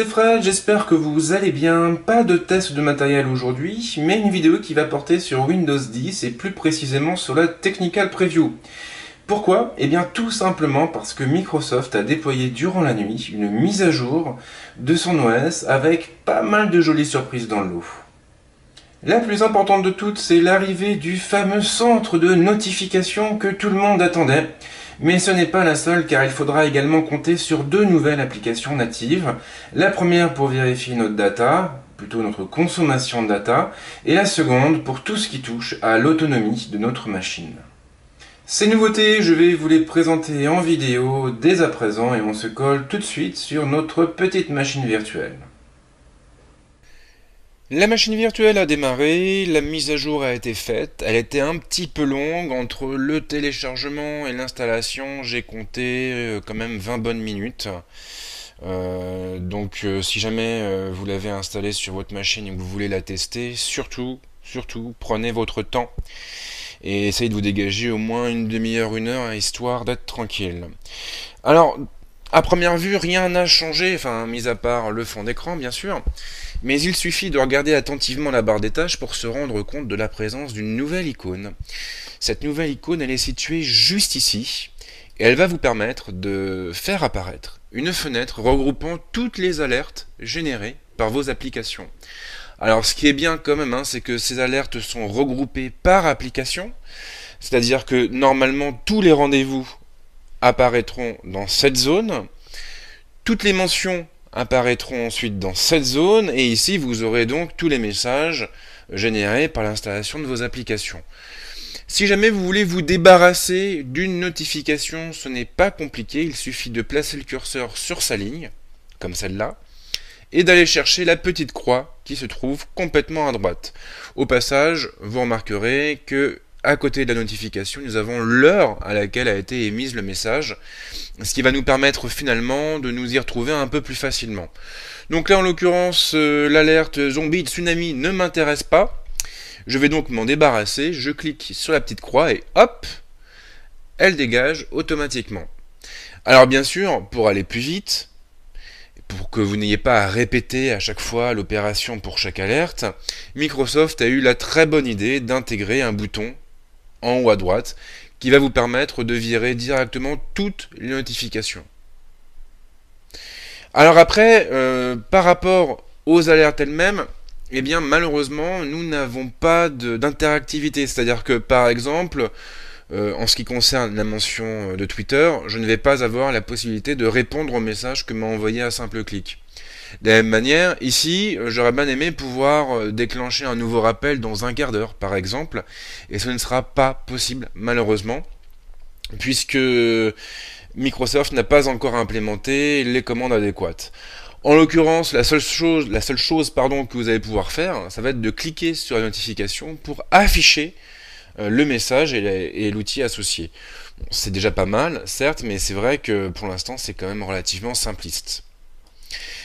C'est Fred, j'espère que vous allez bien. Pas de test de matériel aujourd'hui, mais une vidéo qui va porter sur Windows 10 et plus précisément sur la Technical Preview. Pourquoi? Eh bien tout simplement parce que Microsoft a déployé durant la nuit une mise à jour de son OS avec pas mal de jolies surprises dans le lot. La plus importante de toutes, c'est l'arrivée du fameux centre de notification que tout le monde attendait. Mais ce n'est pas la seule car il faudra également compter sur deux nouvelles applications natives. La première pour vérifier notre data, plutôt notre consommation de data, et la seconde pour tout ce qui touche à l'autonomie de notre machine. Ces nouveautés, je vais vous les présenter en vidéo dès à présent et on se colle tout de suite sur notre petite machine virtuelle. La machine virtuelle a démarré, la mise à jour a été faite, elle était un petit peu longue, entre le téléchargement et l'installation, j'ai compté euh, quand même 20 bonnes minutes. Euh, donc euh, si jamais vous l'avez installé sur votre machine et que vous voulez la tester, surtout, surtout, prenez votre temps et essayez de vous dégager au moins une demi-heure, une heure, histoire d'être tranquille. Alors, à première vue, rien n'a changé, enfin, mis à part le fond d'écran, bien sûr. Mais il suffit de regarder attentivement la barre des tâches pour se rendre compte de la présence d'une nouvelle icône. Cette nouvelle icône, elle est située juste ici, et elle va vous permettre de faire apparaître une fenêtre regroupant toutes les alertes générées par vos applications. Alors ce qui est bien quand même, hein, c'est que ces alertes sont regroupées par application, c'est-à-dire que normalement tous les rendez-vous apparaîtront dans cette zone, toutes les mentions apparaîtront ensuite dans cette zone et ici vous aurez donc tous les messages générés par l'installation de vos applications. Si jamais vous voulez vous débarrasser d'une notification, ce n'est pas compliqué, il suffit de placer le curseur sur sa ligne, comme celle-là, et d'aller chercher la petite croix qui se trouve complètement à droite. Au passage, vous remarquerez que à côté de la notification, nous avons l'heure à laquelle a été émise le message, ce qui va nous permettre finalement de nous y retrouver un peu plus facilement. Donc là, en l'occurrence, euh, l'alerte zombie tsunami ne m'intéresse pas. Je vais donc m'en débarrasser. Je clique sur la petite croix et hop, elle dégage automatiquement. Alors bien sûr, pour aller plus vite, pour que vous n'ayez pas à répéter à chaque fois l'opération pour chaque alerte, Microsoft a eu la très bonne idée d'intégrer un bouton en haut à droite, qui va vous permettre de virer directement toutes les notifications. Alors après, euh, par rapport aux alertes elles-mêmes, eh bien malheureusement, nous n'avons pas d'interactivité. C'est-à-dire que par exemple, euh, en ce qui concerne la mention de Twitter, je ne vais pas avoir la possibilité de répondre au message que m'a envoyé à simple clic. De la même manière, ici, euh, j'aurais bien aimé pouvoir euh, déclencher un nouveau rappel dans un quart d'heure, par exemple, et ce ne sera pas possible, malheureusement, puisque Microsoft n'a pas encore implémenté les commandes adéquates. En l'occurrence, la seule chose, la seule chose pardon, que vous allez pouvoir faire, ça va être de cliquer sur la notification pour afficher euh, le message et l'outil associé. c'est déjà pas mal, certes, mais c'est vrai que pour l'instant, c'est quand même relativement simpliste.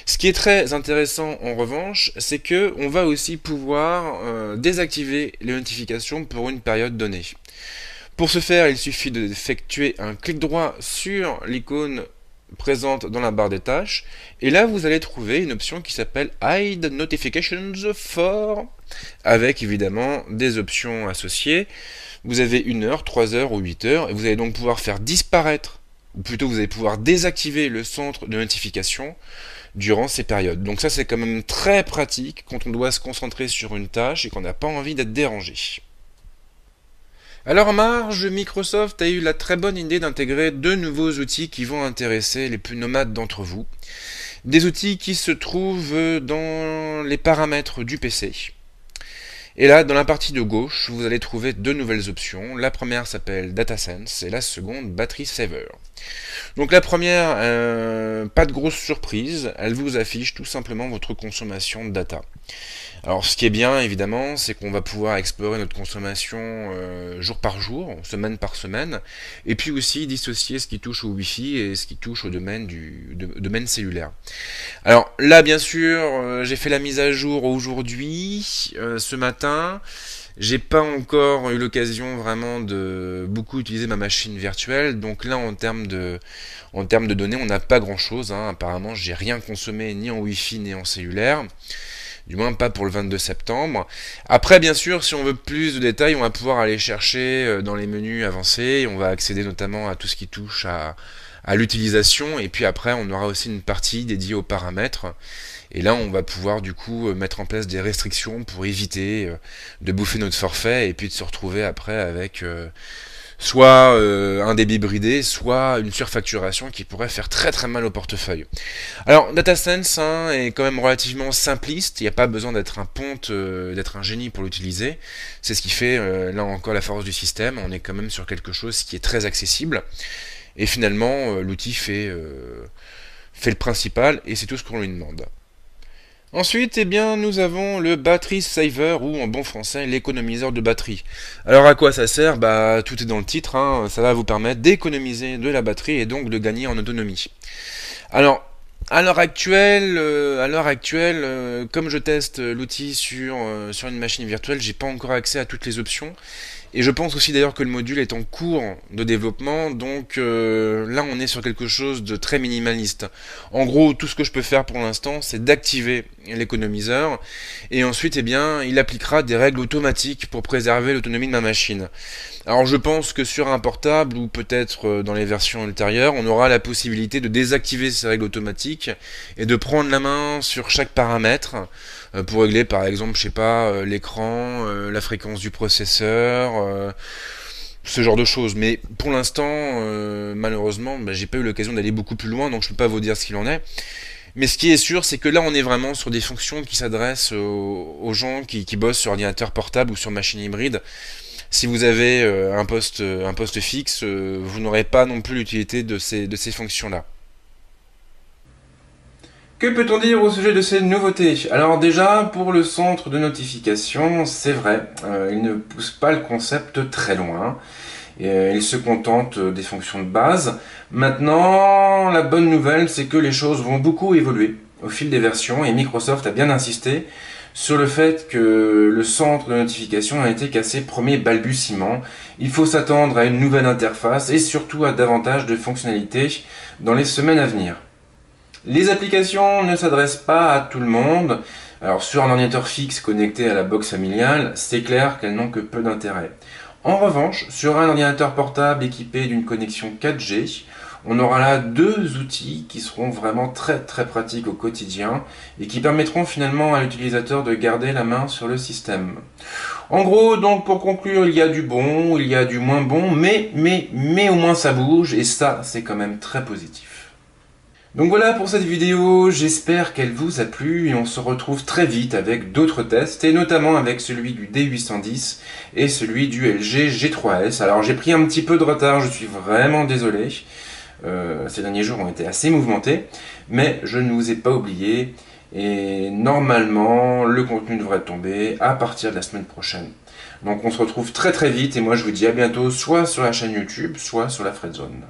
Ce qui est très intéressant en revanche, c'est que on va aussi pouvoir euh, désactiver les notifications pour une période donnée. Pour ce faire, il suffit d'effectuer un clic droit sur l'icône présente dans la barre des tâches et là vous allez trouver une option qui s'appelle Hide Notifications for avec évidemment des options associées. Vous avez 1 heure, 3 heures ou 8 heures et vous allez donc pouvoir faire disparaître ou plutôt vous allez pouvoir désactiver le centre de notification durant ces périodes. Donc ça c'est quand même très pratique quand on doit se concentrer sur une tâche et qu'on n'a pas envie d'être dérangé. Alors en marge, Microsoft a eu la très bonne idée d'intégrer deux nouveaux outils qui vont intéresser les plus nomades d'entre vous. Des outils qui se trouvent dans les paramètres du PC. Et là, dans la partie de gauche, vous allez trouver deux nouvelles options. La première s'appelle DataSense et la seconde Battery Saver. Donc la première, euh, pas de grosse surprise, elle vous affiche tout simplement votre consommation de data. Alors ce qui est bien évidemment, c'est qu'on va pouvoir explorer notre consommation euh, jour par jour, semaine par semaine, et puis aussi dissocier ce qui touche au Wi-Fi et ce qui touche au domaine du domaine cellulaire. Alors là bien sûr, euh, j'ai fait la mise à jour aujourd'hui, ce matin, J'ai pas encore eu l'occasion vraiment de beaucoup utiliser ma machine virtuelle, donc là en termes de, en termes de données, on n'a pas grand chose. Hein. Apparemment, j'ai rien consommé ni en Wi-Fi ni en cellulaire du moins pas pour le 22 septembre. Après, bien sûr, si on veut plus de détails, on va pouvoir aller chercher euh, dans les menus avancés, on va accéder notamment à tout ce qui touche à, à l'utilisation, et puis après, on aura aussi une partie dédiée aux paramètres. Et là, on va pouvoir du coup euh, mettre en place des restrictions pour éviter euh, de bouffer notre forfait et puis de se retrouver après avec soit euh, un débit bridé, soit une surfacturation qui pourrait faire très très mal au portefeuille. Alors DataSense hein, est quand même relativement simpliste, il n'y a pas besoin d'être un ponte, d'être un génie pour l'utiliser. C'est ce qui fait là encore la force du système, on est quand même sur quelque chose qui est très accessible. Et finalement, l'outil fait, fait le principal et c'est tout ce qu'on lui demande. Ensuite, eh bien, nous avons le Battery Saver, ou en bon français, l'économiseur de batterie. Alors à quoi ça sert? Bah tout est dans le titre, hein. ça va vous permettre d'économiser de la batterie et donc de gagner en autonomie. Alors, à l'heure actuelle, euh, à l'heure actuelle, euh, comme je teste l'outil sur, euh, sur une machine virtuelle, j'ai pas encore accès à toutes les options. Et je pense aussi d'ailleurs que le module est en cours de développement, donc euh, là on est sur quelque chose de très minimaliste. En gros, tout ce que je peux faire pour l'instant, c'est d'activer l'économiseur, et ensuite, eh bien, il appliquera des règles automatiques pour préserver l'autonomie de ma machine. Alors je pense que sur un portable, ou peut-être euh, dans les versions ultérieures, on aura la possibilité de désactiver ces règles automatiques, et de prendre la main sur chaque paramètre, euh, pour régler par exemple, je sais pas, euh, l'écran, euh, la fréquence du processeur, ce genre de choses. Mais pour l'instant, malheureusement, bah, j'ai pas eu l'occasion d'aller beaucoup plus loin, donc je peux pas vous dire ce qu'il en est. Mais ce qui est sûr, c'est que là, on est vraiment sur des fonctions qui s'adressent aux, gens qui, bossent sur ordinateur portable ou sur machine hybride. Si vous avez un poste, fixe, vous n'aurez pas non plus l'utilité de ces, de ces fonctions-là. Que peut-on dire au sujet de ces nouveautés? Alors déjà, pour le centre de notification, c'est vrai, euh, il ne pousse pas le concept très loin. Euh, il se contente des fonctions de base. Maintenant, la bonne nouvelle, c'est que les choses vont beaucoup évoluer au fil des versions et Microsoft a bien insisté sur le fait que le centre de notification a été cassé premier balbutiement. Il faut s'attendre à une nouvelle interface et surtout à davantage de fonctionnalités dans les semaines à venir. Les applications ne s'adressent pas à tout le monde. Alors sur un ordinateur fixe connecté à la box familiale, c'est clair qu'elles n'ont que peu d'intérêt. En revanche, sur un ordinateur portable équipé d'une connexion 4G, on aura là deux outils qui seront vraiment très très pratiques au quotidien et qui permettront finalement à l'utilisateur de garder la main sur le système. En gros, donc pour conclure, il y a du bon, il y a du moins bon, mais mais mais au moins ça bouge et ça c'est quand même très positif. Donc voilà pour cette vidéo, j'espère qu'elle vous a plu et on se retrouve très vite avec d'autres tests et notamment avec celui du D810 et celui du LG G3S. Alors j'ai pris un petit peu de retard, je suis vraiment désolé. Euh, ces derniers jours ont été assez mouvementés, mais je ne vous ai pas oublié et normalement le contenu devrait tomber à partir de la semaine prochaine. Donc on se retrouve très très vite et moi je vous dis à bientôt soit sur la chaîne YouTube, soit sur la Zone.